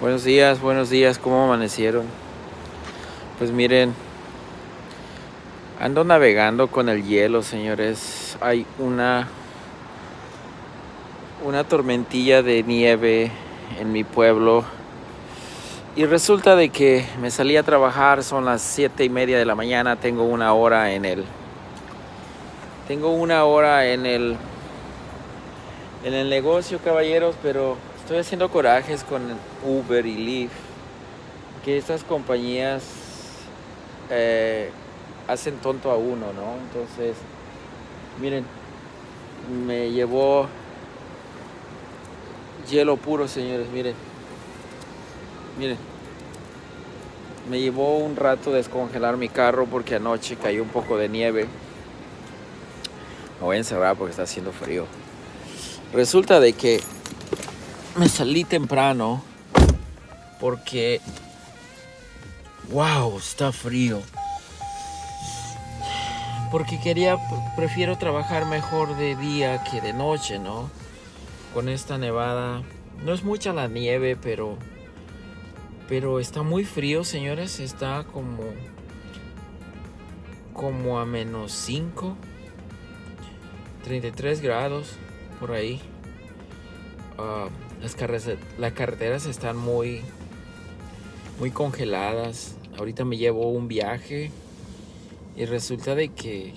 Buenos días, buenos días, ¿cómo amanecieron? Pues miren, ando navegando con el hielo, señores. Hay una una tormentilla de nieve en mi pueblo y resulta de que me salí a trabajar, son las siete y media de la mañana, tengo una hora en el tengo una hora en el en el negocio, caballeros, pero estoy haciendo corajes con Uber y Lyft, que estas compañías eh, hacen tonto a uno, ¿no? Entonces, miren, me llevó hielo puro, señores, miren. Miren. Me llevó un rato descongelar mi carro porque anoche cayó un poco de nieve. Me voy a encerrar porque está haciendo frío. Resulta de que me salí temprano porque, wow, está frío. Porque quería, prefiero trabajar mejor de día que de noche, ¿no? Con esta nevada. No es mucha la nieve, pero, pero está muy frío, señores. Está como, como a menos 5, 33 grados por ahí. Uh, las, carreteras están muy, muy congeladas. Ahorita me llevo un viaje y resulta de que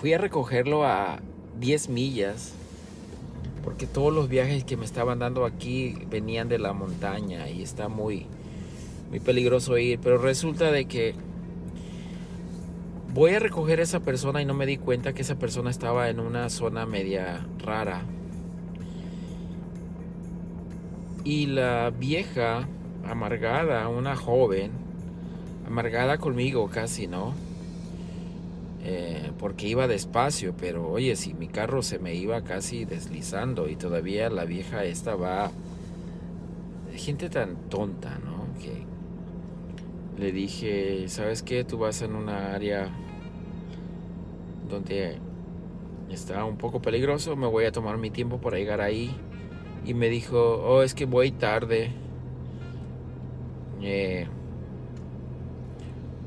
fui a recogerlo a 10 millas porque todos los viajes que me estaban dando aquí venían de la montaña y está muy muy peligroso ir, pero resulta de que voy a recoger a esa persona y no me di cuenta que esa persona estaba en una zona media rara y la vieja, amargada, una joven, amargada conmigo casi, ¿no? Eh, porque iba despacio, pero oye, si mi carro se me iba casi deslizando y todavía la vieja esta va... Gente tan tonta, ¿no? Que le dije, ¿sabes qué? Tú vas en una área donde está un poco peligroso, me voy a tomar mi tiempo para llegar ahí y me dijo, oh, es que voy tarde. Eh,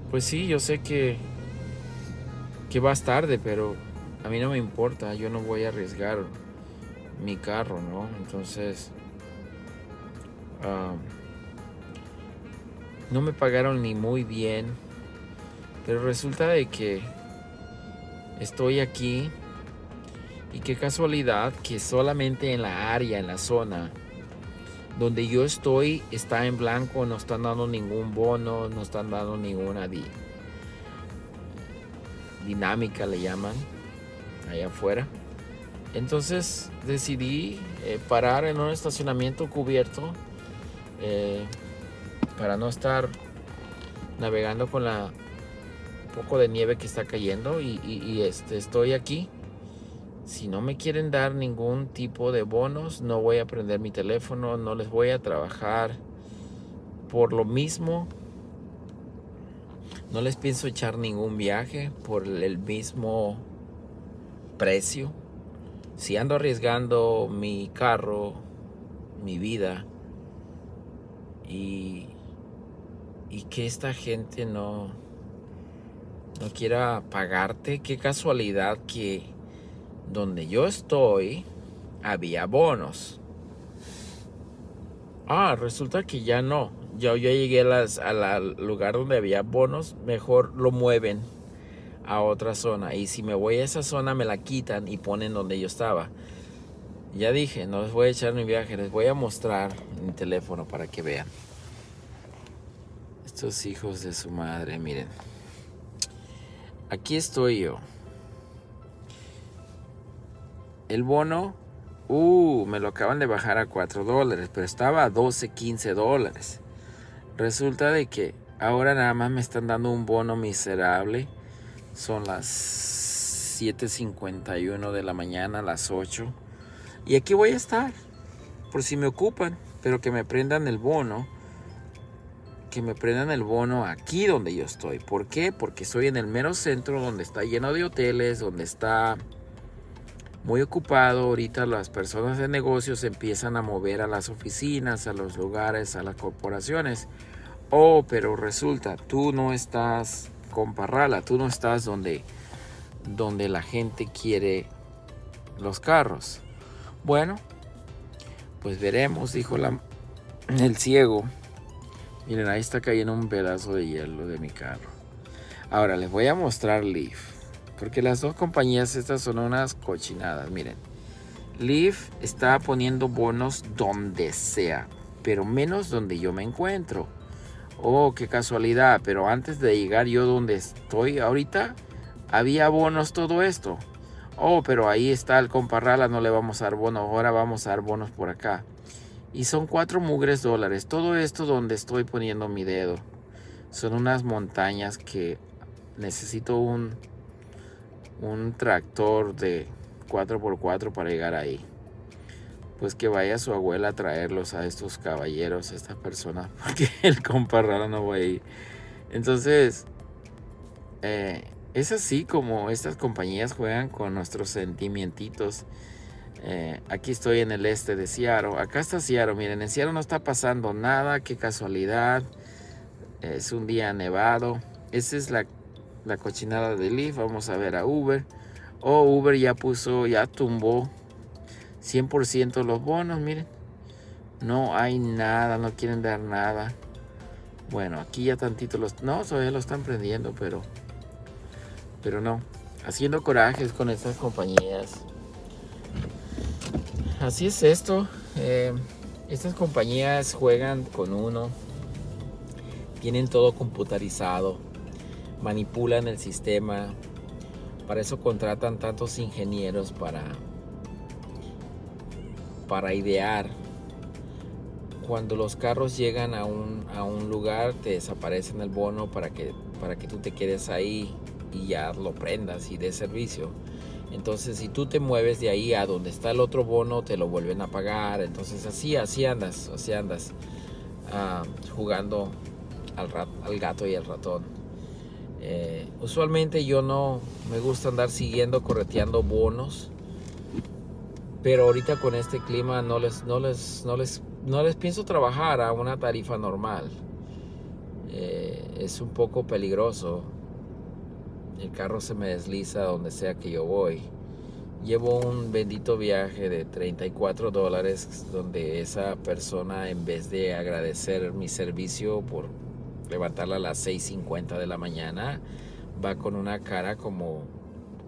pues sí, yo sé que, que vas tarde, pero a mí no me importa, yo no voy a arriesgar mi carro, ¿no? Entonces, ah, no me pagaron ni muy bien, pero resulta de que estoy aquí y qué casualidad que solamente en la área, en la zona donde yo estoy, está en blanco, no están dando ningún bono, no están dando ninguna dinámica, le llaman, allá afuera. Entonces decidí eh, parar en un estacionamiento cubierto eh, para no estar navegando con la poco de nieve que está cayendo y, este, estoy aquí si no me quieren dar ningún tipo de bonos, no voy a prender mi teléfono, no les voy a trabajar. Por lo mismo, no les pienso echar ningún viaje por el mismo precio. Si ando arriesgando mi carro, mi vida, y, y que esta gente no, no quiera pagarte, qué casualidad que donde yo estoy había bonos. Ah, resulta que ya no. Ya yo llegué al lugar donde había bonos, mejor lo mueven a otra zona. Y si me voy a esa zona me la quitan y ponen donde yo estaba. Ya dije, no les voy a echar mi viaje, les voy a mostrar mi teléfono para que vean. Estos hijos de su madre, miren. Aquí estoy yo. El bono, uh, me lo acaban de bajar a 4 dólares, pero estaba a 12, 15 dólares. Resulta de que ahora nada más me están dando un bono miserable. Son las 7.51 de la mañana, las 8. Y aquí voy a estar, por si me ocupan, pero que me prendan el bono. Que me prendan el bono aquí donde yo estoy. ¿Por qué? Porque estoy en el mero centro donde está lleno de hoteles, donde está muy ocupado. Ahorita las personas de negocios empiezan a mover a las oficinas, a los lugares, a las corporaciones. Oh, pero resulta, tú no estás con Parrala, tú no estás donde, donde la gente quiere los carros. Bueno, pues veremos, dijo la, el ciego. Miren, ahí está cayendo un pedazo de hielo de mi carro. Ahora les voy a mostrar Leaf. Porque las dos compañías estas son unas cochinadas. Miren. Leaf está poniendo bonos donde sea. Pero menos donde yo me encuentro. Oh, qué casualidad. Pero antes de llegar yo donde estoy ahorita. Había bonos todo esto. Oh, pero ahí está el comparrala. No le vamos a dar bonos. Ahora vamos a dar bonos por acá. Y son cuatro mugres dólares. Todo esto donde estoy poniendo mi dedo. Son unas montañas que necesito un, un tractor de 4x4 para llegar ahí. Pues que vaya su abuela a traerlos a estos caballeros, a estas personas, porque el compa no va a ir. Entonces, eh, es así como estas compañías juegan con nuestros sentimientos. Eh, aquí estoy en el este de Seattle. Acá está Seattle. Miren, en Seattle no está pasando nada. Qué casualidad. Es un día nevado. Esa es la, la cochinada de Leaf. Vamos a ver a Uber. Oh, Uber ya puso, ya tumbó 100% los bonos. Miren. No hay nada. No quieren dar nada. Bueno, aquí ya tantito los... No, todavía lo están prendiendo, pero... Pero no. Haciendo corajes con estas compañías así es esto. Eh, estas compañías juegan con uno. Tienen todo computarizado. Manipulan el sistema. Para eso contratan tantos ingenieros para, para idear. Cuando los carros llegan a un, a un lugar, te desaparecen el bono para que, para que tú te quedes ahí y ya lo prendas y des servicio entonces, si tú te mueves de ahí a donde está el otro bono, te lo vuelven a pagar. Entonces, así, así andas, así andas ah, jugando al, al, gato y al ratón. Eh, usualmente yo no me gusta andar siguiendo, correteando bonos. Pero ahorita con este clima no les, no les, no les, no les pienso trabajar a una tarifa normal. Eh, es un poco peligroso el carro se me desliza donde sea que yo voy. Llevo un bendito viaje de 34 dólares donde esa persona en vez de agradecer mi servicio por levantarla a las 6.50 de la mañana, va con una cara como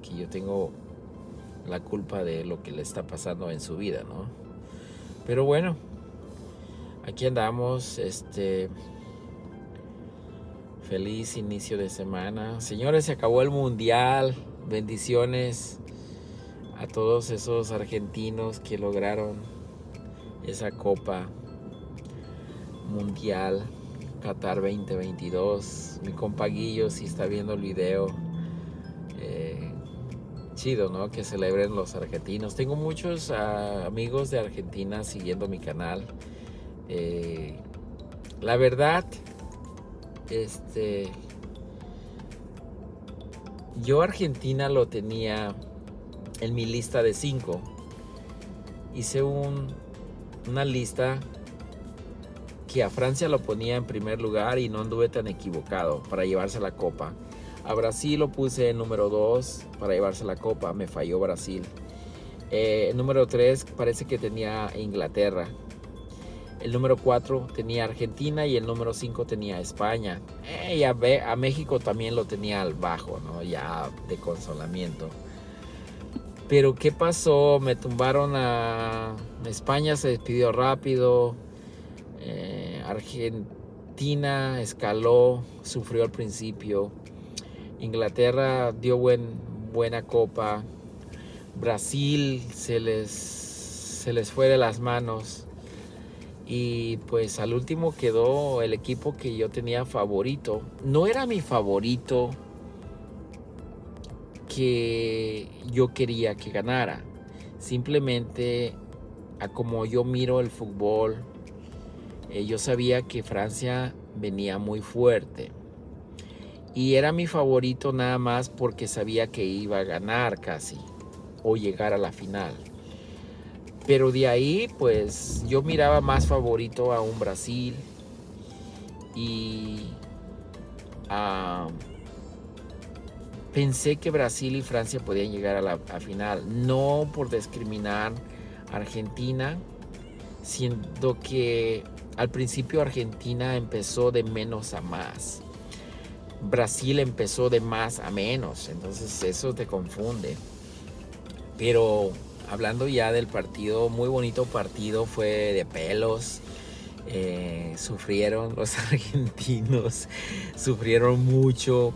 que yo tengo la culpa de lo que le está pasando en su vida, ¿no? Pero bueno, aquí andamos, este Feliz inicio de semana. Señores, se acabó el mundial. Bendiciones a todos esos argentinos que lograron esa copa mundial Qatar 2022. Mi compa Guillo, si está viendo el video, eh, chido, ¿no? Que celebren los argentinos. Tengo muchos ah, amigos de Argentina siguiendo mi canal. Eh, la verdad, este. Yo Argentina lo tenía en mi lista de cinco. Hice un, una lista que a Francia lo ponía en primer lugar y no anduve tan equivocado para llevarse la copa. A Brasil lo puse en número 2 para llevarse la copa, me falló Brasil. Eh, número 3 parece que tenía Inglaterra. El número 4 tenía Argentina y el número 5 tenía España. Eh, y a, a, México también lo tenía al bajo, ¿no? Ya de consolamiento. Pero ¿qué pasó? Me tumbaron a... España se despidió rápido. Eh, Argentina escaló, sufrió al principio. Inglaterra dio buen, buena copa. Brasil se les, se les fue de las manos. Y pues al último quedó el equipo que yo tenía favorito. No era mi favorito que yo quería que ganara. Simplemente a como yo miro el fútbol, eh, yo sabía que Francia venía muy fuerte. Y era mi favorito nada más porque sabía que iba a ganar casi. o llegar a la final. Pero de ahí, pues yo miraba más favorito a un Brasil y pensé que Brasil y Francia podían llegar a la final. No por discriminar a Argentina, siendo que al principio Argentina empezó de menos a más. Brasil empezó de más a menos, entonces eso te confunde. Pero hablando ya del partido, muy bonito partido, fue de pelos. Eh, sufrieron los argentinos, sufrieron mucho.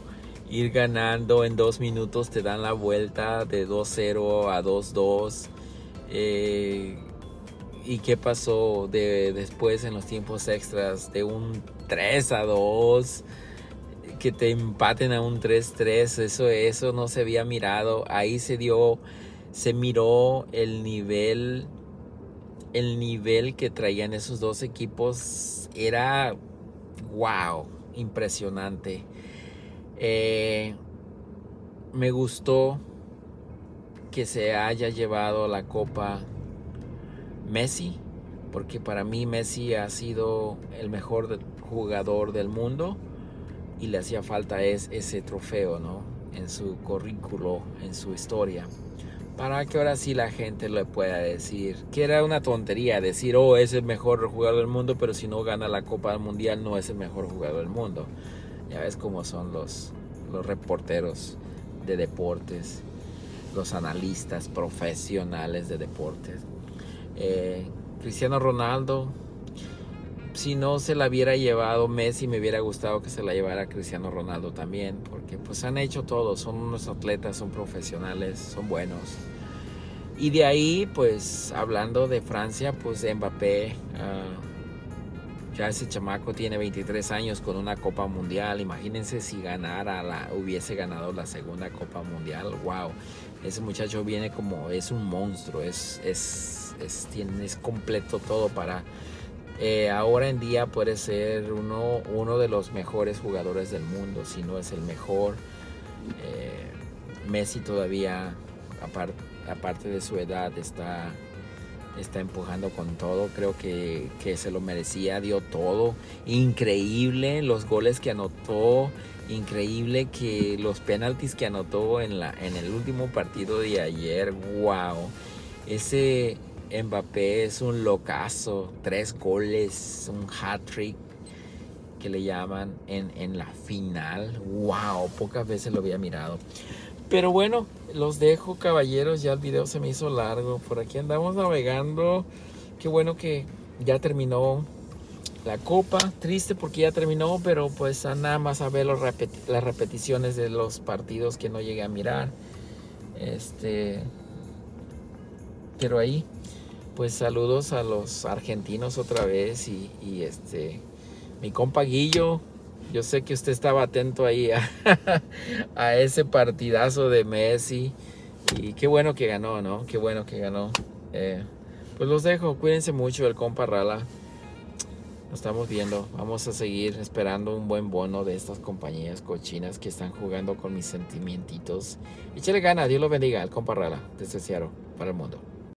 Ir ganando en dos minutos te dan la vuelta de 2-0 a 2-2. Eh, ¿Y qué pasó de, después en los tiempos extras? De un 3 a 2 que te empaten a un 3-3, eso, eso no se había mirado. Ahí se dio, se miró el nivel, el nivel que traían esos dos equipos. Era, wow, impresionante. Eh, me gustó que se haya llevado la copa Messi, porque para mí Messi ha sido el mejor jugador del mundo y le hacía falta es, ese trofeo, ¿no? En su currículo, en su historia. Para que ahora sí la gente le pueda decir que era una tontería decir, oh, es el mejor jugador del mundo, pero si no gana la Copa Mundial no es el mejor jugador del mundo. Ya ves cómo son los, los reporteros de deportes, los analistas profesionales de deportes. Eh, Cristiano Ronaldo si no se la hubiera llevado Messi, me hubiera gustado que se la llevara Cristiano Ronaldo también, porque pues han hecho todo, son unos atletas, son profesionales, son buenos. Y de ahí, pues hablando de Francia, pues Mbappé, ah, ya ese chamaco tiene 23 años con una Copa Mundial, imagínense si ganara, la, hubiese ganado la segunda Copa Mundial, wow, ese muchacho viene como, es un monstruo, es, es, es, tiene, es completo todo para eh, ahora en día puede ser uno, uno de los mejores jugadores del mundo, si no es el mejor. Eh, Messi todavía, aparte de su edad, está, está empujando con todo. Creo que, que, se lo merecía, dio todo. Increíble los goles que anotó. Increíble que los penaltis que anotó en, la, en el último partido de ayer. ¡Wow! Ese, Mbappé es un locazo, tres goles, un hat-trick que le llaman en, en, la final. ¡Wow! Pocas veces lo había mirado. Pero bueno, los dejo caballeros, ya el video se me hizo largo. Por aquí andamos navegando. Qué bueno que ya terminó la copa. Triste porque ya terminó, pero pues nada más a ver los las repeticiones de los partidos que no llegué a mirar. Este... Pero ahí pues saludos a los argentinos otra vez y, este, mi compa Guillo, yo sé que usted estaba atento ahí a, ese partidazo de Messi y qué bueno que ganó, ¿no? Qué bueno que ganó. Eh, pues los dejo, cuídense mucho el compa Rala. Nos estamos viendo. Vamos a seguir esperando un buen bono de estas compañías cochinas que están jugando con mis sentimientos. Échale gana, Dios lo bendiga, el compa Rala, desde Seattle, para el mundo.